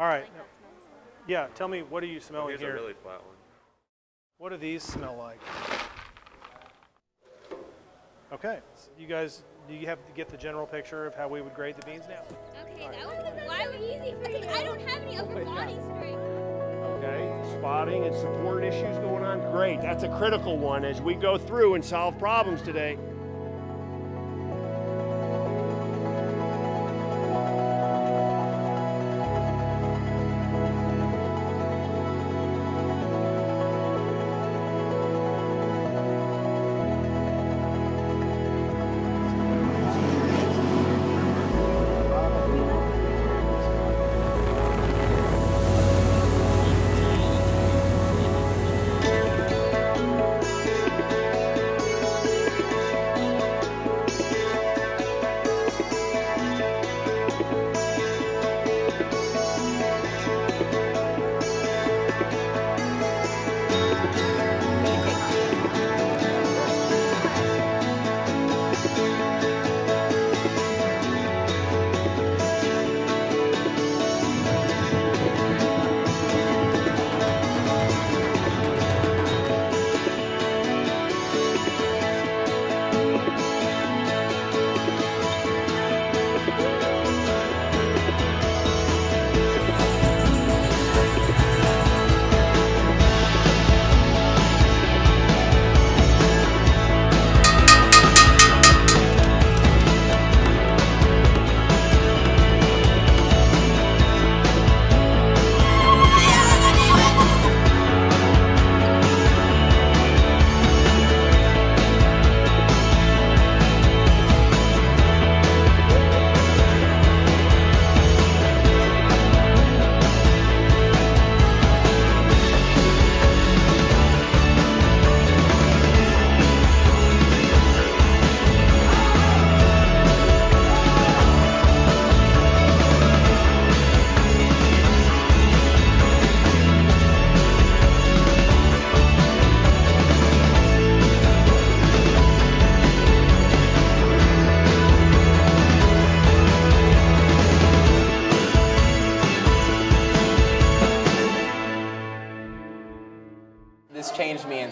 All right. Yeah, tell me, what are you smelling Here's here? a really flat one. What do these smell like? Okay, so you guys, do you have to get the general picture of how we would grade the beans now? Okay, that was why was easy for you. I don't have any upper body strength. Okay, spotting and support issues going on. Great. That's a critical one as we go through and solve problems today.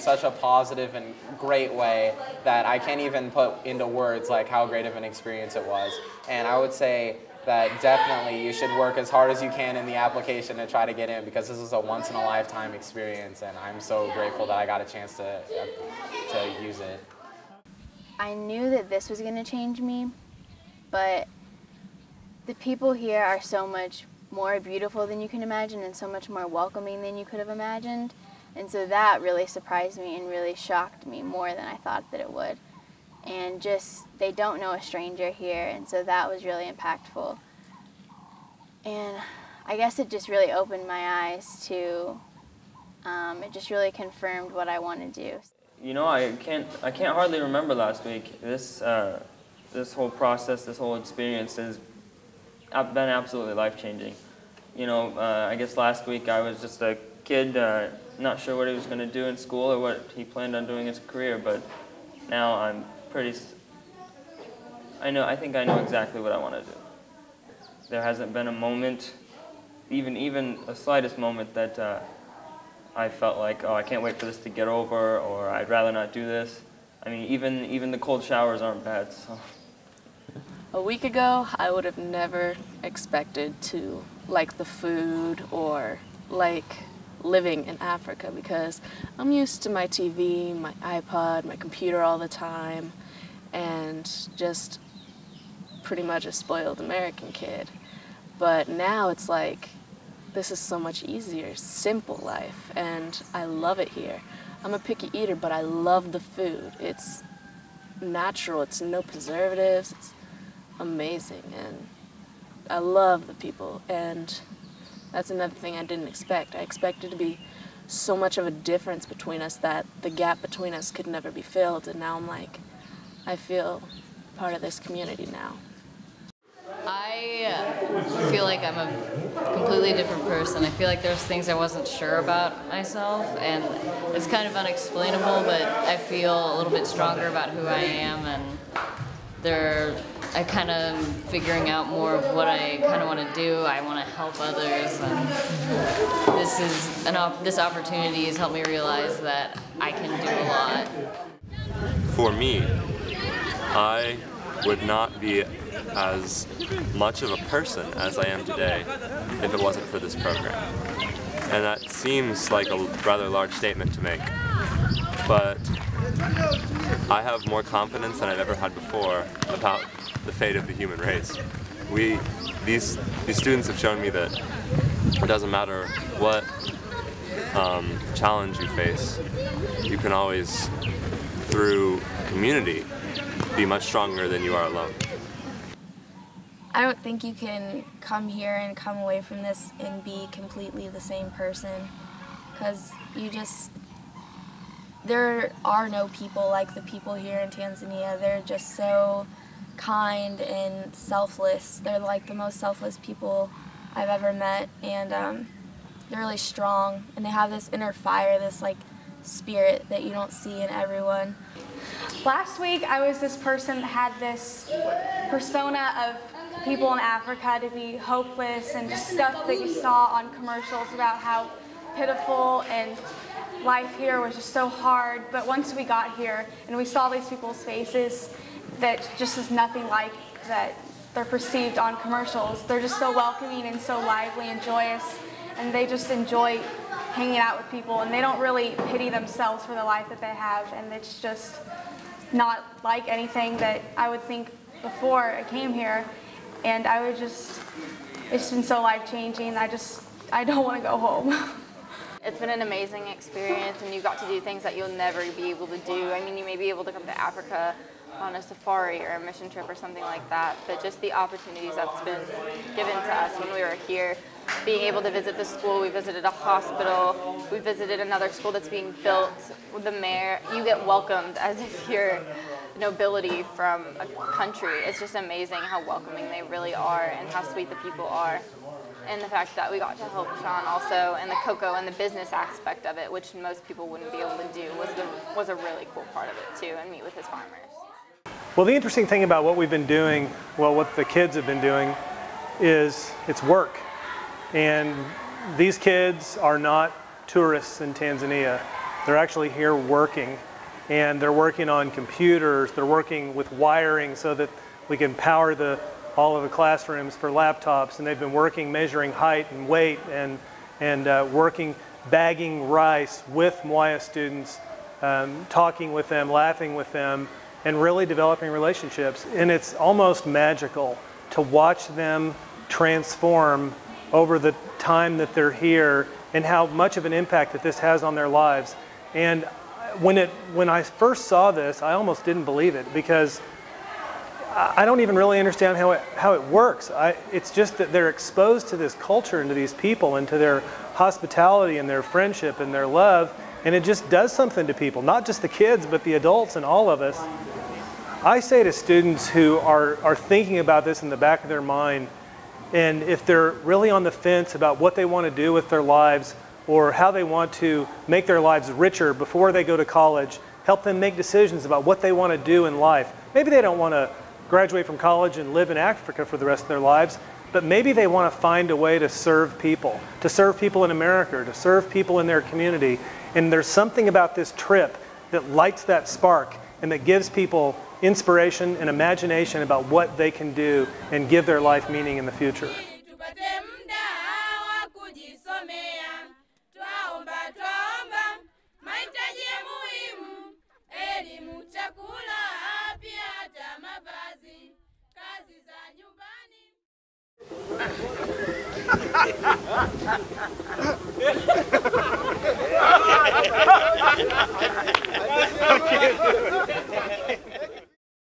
Such a positive and great way that I can't even put into words like how great of an experience it was. And I would say that definitely you should work as hard as you can in the application to try to get in because this is a once in a lifetime experience and I'm so grateful that I got a chance to, to use it. I knew that this was going to change me, but the people here are so much more beautiful than you can imagine and so much more welcoming than you could have imagined. And so that really surprised me and really shocked me more than I thought that it would. And just, they don't know a stranger here, and so that was really impactful. And I guess it just really opened my eyes to, um, it just really confirmed what I want to do. You know, I can't, I can't hardly remember last week. This, uh, this whole process, this whole experience has been absolutely life-changing. You know, uh, I guess last week I was just a kid, uh, not sure what he was going to do in school or what he planned on doing a career, but now I'm pretty, I know, I think I know exactly what I want to do. There hasn't been a moment, even, even a slightest moment that uh, I felt like, oh, I can't wait for this to get over, or I'd rather not do this. I mean, even even the cold showers aren't bad. So A week ago, I would have never expected to like the food or like living in Africa because I'm used to my TV, my iPod, my computer all the time, and just pretty much a spoiled American kid. But now it's like this is so much easier, simple life, and I love it here. I'm a picky eater, but I love the food. It's natural, it's no preservatives, it's amazing, and I love the people, and that's another thing I didn't expect. I expected to be so much of a difference between us that the gap between us could never be filled, and now I'm like, I feel part of this community now. I uh, feel like I'm a completely different person. I feel like there's things I wasn't sure about myself, and it's kind of unexplainable, but I feel a little bit stronger about who I am, and there, I kind of figuring out more of what I kind of want to do. I want to help others, and this is an op- this opportunity has helped me realize that I can do a lot. For me, I would not be as much of a person as I am today if it wasn't for this program. And that seems like a rather large statement to make. But I have more confidence than I've ever had before about the fate of the human race. We, these, these students have shown me that it doesn't matter what um, challenge you face, you can always, through community, be much stronger than you are alone. I don't think you can come here and come away from this and be completely the same person because you just there are no people like the people here in Tanzania. They're just so kind and selfless. They're like the most selfless people I've ever met, and um, they're really strong. And they have this inner fire, this like spirit that you don't see in everyone. Last week, I was this person that had this persona of people in Africa to be hopeless and just stuff that you saw on commercials about how pitiful and life here was just so hard. But once we got here and we saw these people's faces, that just is nothing like that they're perceived on commercials. They're just so welcoming and so lively and joyous, and they just enjoy hanging out with people, and they don't really pity themselves for the life that they have, and it's just not like anything that I would think before I came here, and I would just, it's been so life changing. I just, I don't want to go home. It's been an amazing experience, and you got to do things that you'll never be able to do. I mean, you may be able to come to Africa on a safari or a mission trip or something like that, but just the opportunities that's been given to us when we were here, being able to visit the school, we visited a hospital, we visited another school that's being built with the mayor. You get welcomed as if you're nobility from a country. It's just amazing how welcoming they really are and how sweet the people are. And the fact that we got to help Shawn also and the cocoa and the business aspect of it, which most people wouldn't be able to do, was, the, was a really cool part of it too, and meet with his farmers. Well, the interesting thing about what we've been doing, well, what the kids have been doing, is it's work. And these kids are not tourists in Tanzania. They're actually here working. And they're working on computers, they're working with wiring so that we can power the, all of the classrooms for laptops. And they've been working measuring height and weight and, and uh, working bagging rice with Mwaya students, um, talking with them, laughing with them, and really developing relationships. And it's almost magical to watch them transform over the time that they're here and how much of an impact that this has on their lives. And when, it, when I first saw this, I almost didn't believe it because I don't even really understand how it, how it works. I, it's just that they're exposed to this culture and to these people and to their hospitality and their friendship and their love, and it just does something to people, not just the kids, but the adults and all of us. I say to students who are, are thinking about this in the back of their mind, and if they're really on the fence about what they want to do with their lives or how they want to make their lives richer before they go to college, help them make decisions about what they want to do in life. Maybe they don't want to graduate from college and live in Africa for the rest of their lives, but maybe they want to find a way to serve people, to serve people in America, to serve people in their community. And there's something about this trip that lights that spark and that gives people inspiration and imagination about what they can do and give their life meaning in the future. I can't do it.